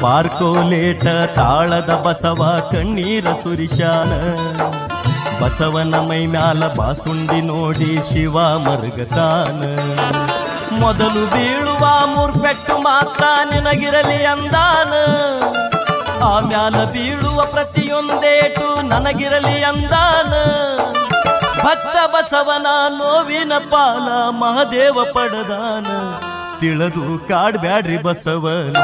ಬಾರ್ಕೋಲೇಟ, ತಾಳದ ಬಸವ, ಕಣ್ಣೀರ ಸುರಿಶಾನ. ಬಸವನ ಮೈ ಮ್ಯಾಲ ಬಾಸುಂಡಿ ನೋಡಿ ಶಿವ ಮರುಗತಾನ. ಮೊದಲು ಬೀಳುವ ಮೂರ್ಪೆಟ್ಟು ಮಾತ್ರ ನಿನಗಿರಲಿ ಅಂದಾನ. ಆಮ್ಯಾಲ ಬೀಳುವ ಪ್ರತಿಯೊಂದೇಟು ನನಗಿರಲಿ ಅಂದಾನ. ಭಕ್ತ ಬಸವನ ನೋವಿನ ಪಾಲ ಮಹದೇವ ಪಡದಾನ. ತಿಳಿದು ಕಾಡ್ಬ್ಯಾಡ್ರಿ ಬಸವನ.